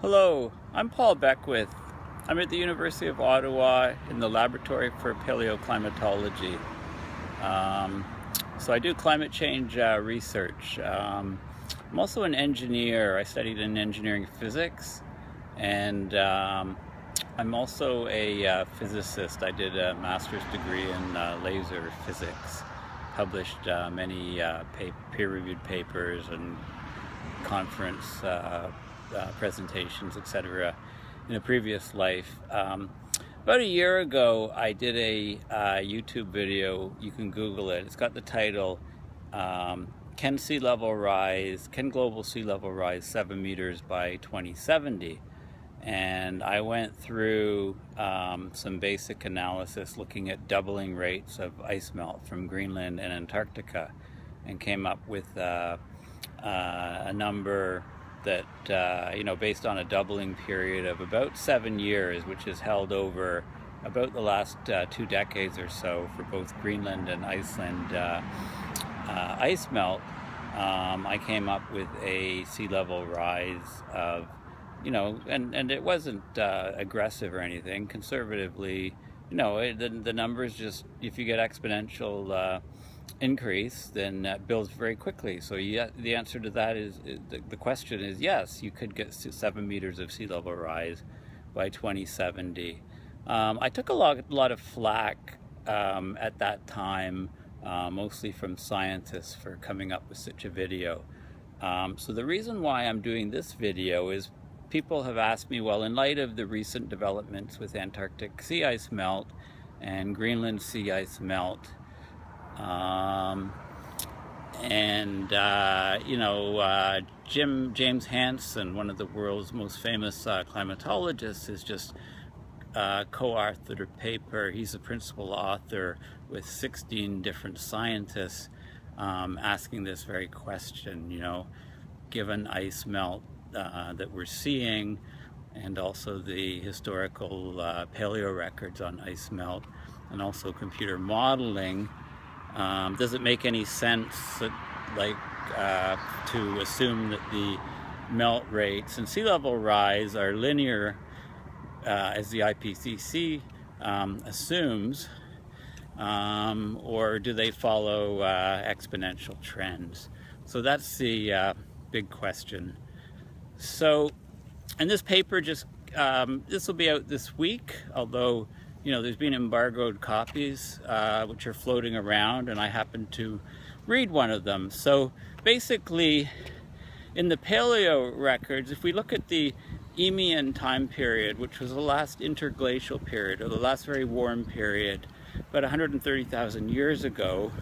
Hello, I'm Paul Beckwith. I'm at the University of Ottawa in the Laboratory for Paleoclimatology. Um, so I do climate change uh, research. Um, I'm also an engineer. I studied in engineering physics and um, I'm also a uh, physicist. I did a master's degree in uh, laser physics, published uh, many uh, peer-reviewed papers and conference uh, presentations, etc. in a previous life. Um, about a year ago, I did a uh, YouTube video. You can Google it. It's got the title, um, Can Sea Level Rise, Can Global Sea Level Rise 7 Meters by 2070? And I went through um, some basic analysis looking at doubling rates of ice melt from Greenland and Antarctica and came up with uh, uh, a number that, uh, you know, based on a doubling period of about seven years, which is held over about the last uh, two decades or so for both Greenland and Iceland uh, uh, ice melt, um, I came up with a sea level rise of, you know, and, and it wasn't uh, aggressive or anything, conservatively, you know, it, the, the numbers just, if you get exponential uh, increase, then that builds very quickly. So yeah, the answer to that is, the, question is yes, you could get seven meters of sea level rise by 2070. Um, I took a lot, lot of flack um, at that time, uh, mostly from scientists for coming up with such a video. Um, so the reason why I'm doing this video is people have asked me, well, in light of the recent developments with Antarctic sea ice melt and Greenland sea ice melt, um, and uh, you know, uh, Jim James Hansen, one of the world's most famous uh, climatologists, has just uh, co-authored a paper. He's the principal author with 16 different scientists um, asking this very question. You know, given ice melt uh, that we're seeing, and also the historical uh, paleo records on ice melt, and also computer modeling. Um, does it make any sense that, like uh, to assume that the melt rates and sea level rise are linear uh, as the IPCC um, assumes um, or do they follow uh, exponential trends? So that's the uh, big question. So, and this paper just, um, this will be out this week, although you know, there's been embargoed copies uh, which are floating around, and I happen to read one of them. So basically, in the paleo records, if we look at the Eemian time period, which was the last interglacial period, or the last very warm period, about 130,000 years ago,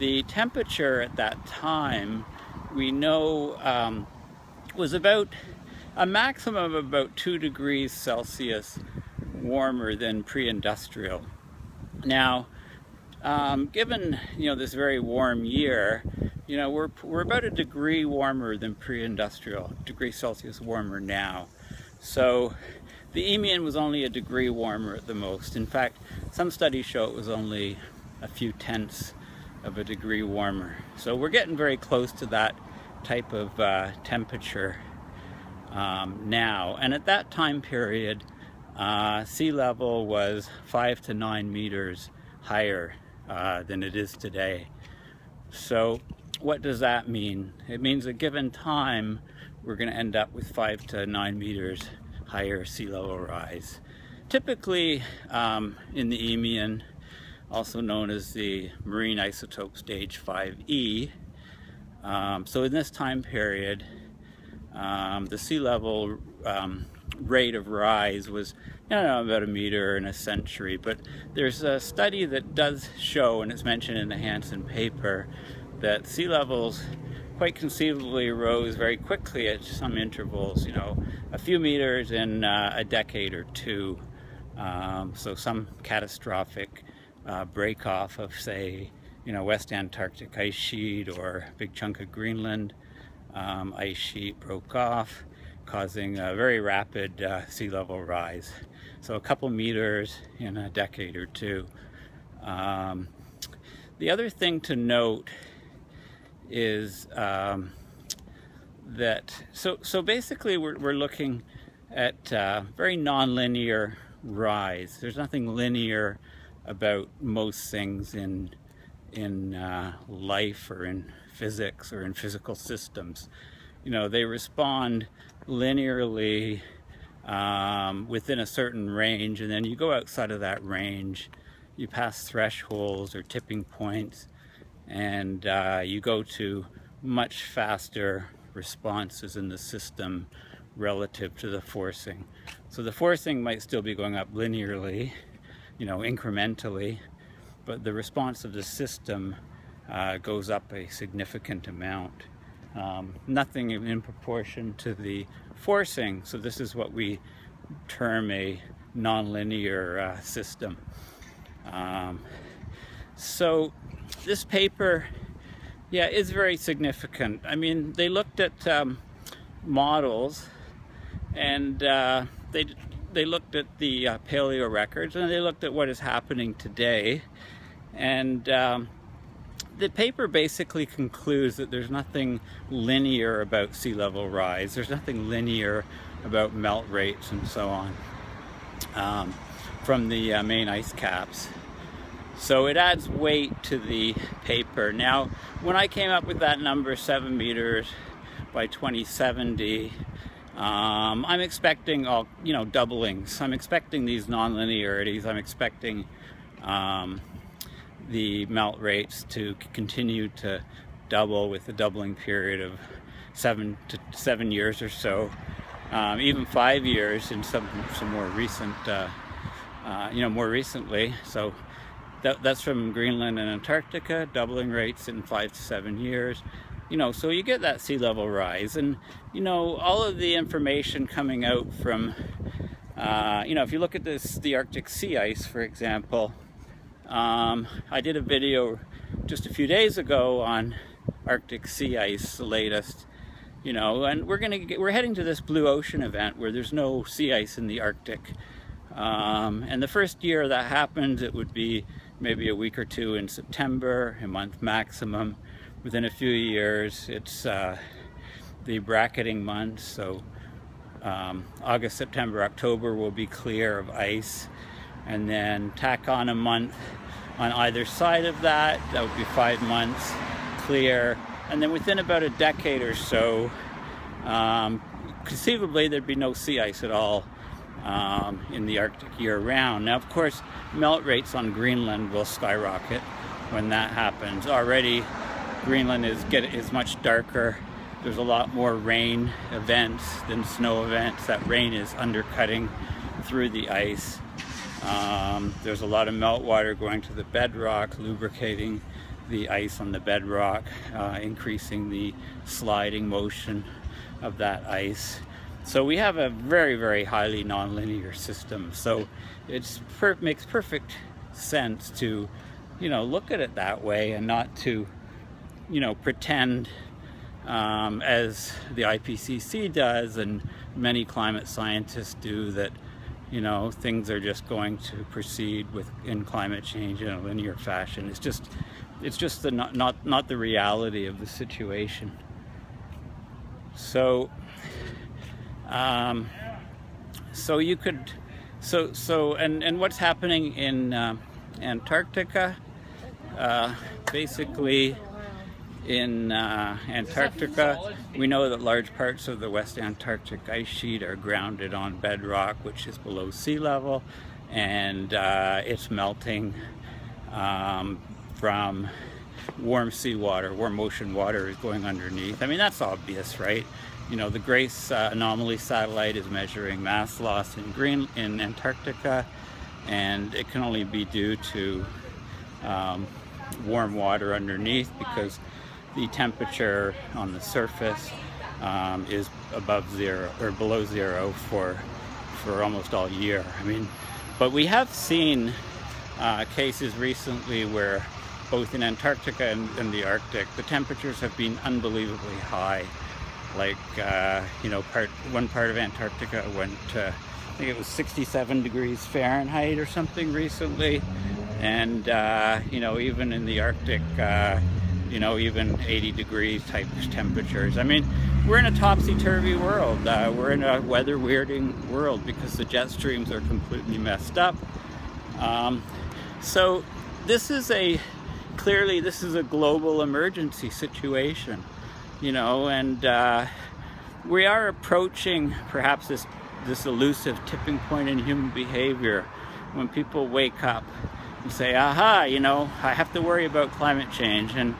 the temperature at that time, we know, um, was about a maximum of about 2 degrees Celsius warmer than pre-industrial. Now, um, given you know this very warm year, you know we're we're about a degree warmer than pre-industrial, degree Celsius warmer now. So the Eemian was only a degree warmer at the most. In fact, some studies show it was only a few tenths of a degree warmer. So we're getting very close to that type of uh, temperature um, now. And at that time period, uh, sea level was five to nine meters higher uh, than it is today. So what does that mean? It means a given time we're going to end up with five to nine meters higher sea level rise. Typically um, in the Eemian, also known as the marine isotope stage 5e, um, so in this time period, um, the sea level um, rate of rise was you know, about a meter in a century. But there's a study that does show, and it's mentioned in the Hansen paper, that sea levels quite conceivably rose very quickly at some intervals, you know, a few meters in uh, a decade or two. Um, so some catastrophic uh, break off of, say, you know, West Antarctic ice sheet or a big chunk of Greenland um, ice sheet broke off causing a very rapid uh, sea level rise. So a couple meters in a decade or two. Um, the other thing to note is um, that so so basically we're, we're looking at uh, very nonlinear rise. There's nothing linear about most things in in uh, life or in physics or in physical systems. You know, they respond linearly um, within a certain range and then you go outside of that range, you pass thresholds or tipping points and uh, you go to much faster responses in the system relative to the forcing. So the forcing might still be going up linearly, you know, incrementally, but the response of the system uh, goes up a significant amount. Um, nothing in proportion to the forcing. So this is what we term a nonlinear uh, system. Um, so this paper, yeah, is very significant. I mean, they looked at um, models and uh, they they looked at the uh, paleo records and they looked at what is happening today and um, the paper basically concludes that there's nothing linear about sea level rise there's nothing linear about melt rates and so on um, from the uh, main ice caps so it adds weight to the paper now when I came up with that number 7 meters by 2070 um, I'm expecting all, you know, doublings. I'm expecting these nonlinearities. I'm expecting um, the melt rates to continue to double with a doubling period of seven to seven years or so, um, even five years in some some more recent, uh, uh, you know, more recently. So that, that's from Greenland and Antarctica, doubling rates in five to seven years you know, so you get that sea level rise. And, you know, all of the information coming out from, uh, you know, if you look at this, the Arctic sea ice, for example, um, I did a video just a few days ago on Arctic sea ice, the latest, you know, and we're gonna get, we're heading to this blue ocean event where there's no sea ice in the Arctic. Um, and the first year that happens, it would be maybe a week or two in September, a month maximum within a few years. It's uh, the bracketing months, so um, August, September, October will be clear of ice. And then tack on a month on either side of that, that would be five months clear. And then within about a decade or so, um, conceivably there'd be no sea ice at all um, in the Arctic year round. Now, of course, melt rates on Greenland will skyrocket when that happens. Already Greenland is get is much darker. There's a lot more rain events than snow events. That rain is undercutting through the ice. Um, there's a lot of meltwater going to the bedrock, lubricating the ice on the bedrock, uh, increasing the sliding motion of that ice. So we have a very, very highly nonlinear system. So it per makes perfect sense to, you know, look at it that way and not to you know, pretend um, as the IPCC does and many climate scientists do that, you know, things are just going to proceed with in climate change in a linear fashion. It's just, it's just the not not not the reality of the situation. So, um, so you could, so so and and what's happening in uh, Antarctica? Uh, basically in uh, Antarctica, we know that large parts of the West Antarctic ice sheet are grounded on bedrock, which is below sea level, and uh, it's melting um, from warm seawater, warm ocean water is going underneath. I mean, that's obvious, right? You know, the GRACE uh, anomaly satellite is measuring mass loss in Green in Antarctica, and it can only be due to um, warm water underneath because the temperature on the surface um, is above zero or below zero for for almost all year. I mean, but we have seen uh, cases recently where both in Antarctica and, and, the Arctic, the temperatures have been unbelievably high. Like, uh, you know, part one part of Antarctica went to, I think it was 67 degrees Fahrenheit or something recently. And, uh, you know, even in the Arctic, uh, you know, even 80 degrees type temperatures. I mean, we're in a topsy-turvy world. Uh, we're in a weather weirding world because the jet streams are completely messed up. Um, so this is a, clearly this is a global emergency situation, you know, and uh, we are approaching perhaps this, this elusive tipping point in human behavior when people wake up and say, aha, you know, I have to worry about climate change. And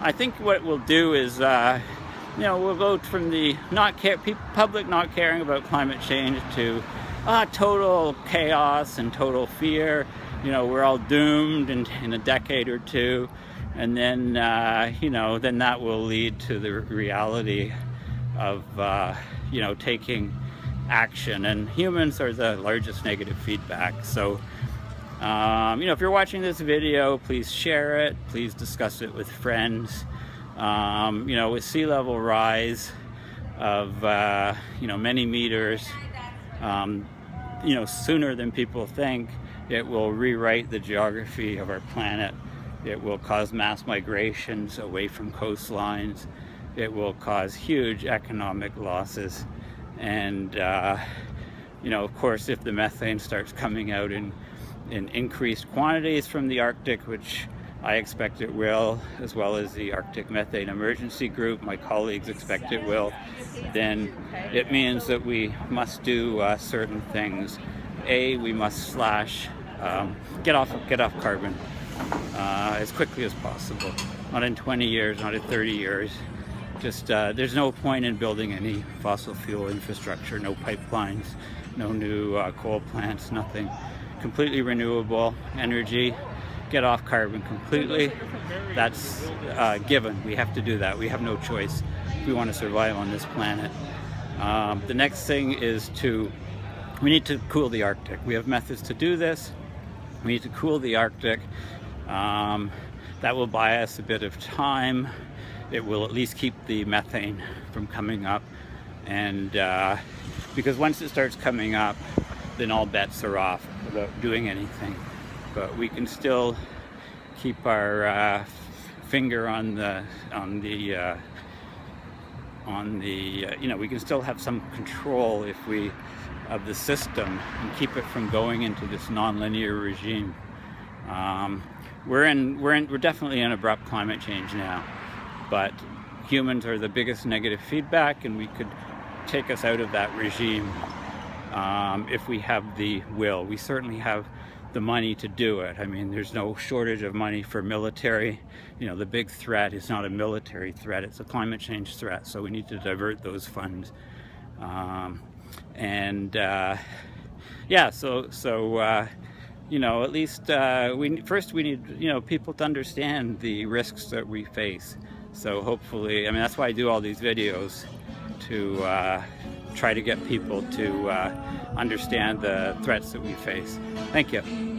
I think what we'll do is, uh, you know, we'll go from the not care, public not caring about climate change to ah, total chaos and total fear. You know, we're all doomed in, in a decade or two. And then, uh, you know, then that will lead to the reality of, uh, you know, taking action. And humans are the largest negative feedback. So, um, you know, if you're watching this video, please share it. Please discuss it with friends. Um, you know, with sea level rise of, uh, you know, many meters, um, you know, sooner than people think, it will rewrite the geography of our planet. It will cause mass migrations away from coastlines. It will cause huge economic losses. And, uh, you know, of course, if the methane starts coming out in in increased quantities from the Arctic, which I expect it will, as well as the Arctic Methane Emergency Group, my colleagues expect it will, then it means that we must do uh, certain things. A, we must slash, um, get off get off carbon uh, as quickly as possible. Not in 20 years, not in 30 years. Just, uh, there's no point in building any fossil fuel infrastructure, no pipelines, no new uh, coal plants, nothing completely renewable energy, get off carbon completely. That's uh, given. We have to do that. We have no choice we want to survive on this planet. Um, the next thing is to, we need to cool the Arctic. We have methods to do this. We need to cool the Arctic. Um, that will buy us a bit of time. It will at least keep the methane from coming up. And uh, because once it starts coming up, then all bets are off without doing anything. But we can still keep our uh, finger on the on the uh, on the uh, you know we can still have some control if we of the system and keep it from going into this nonlinear regime. Um, we're in we're in we're definitely in abrupt climate change now, but humans are the biggest negative feedback, and we could take us out of that regime um, if we have the will. We certainly have the money to do it. I mean, there's no shortage of money for military. You know, the big threat is not a military threat, it's a climate change threat. So we need to divert those funds. Um, and uh, yeah, so, so uh, you know, at least uh, we first we need, you know, people to understand the risks that we face. So hopefully, I mean, that's why I do all these videos to uh, try to get people to uh, understand the threats that we face. Thank you.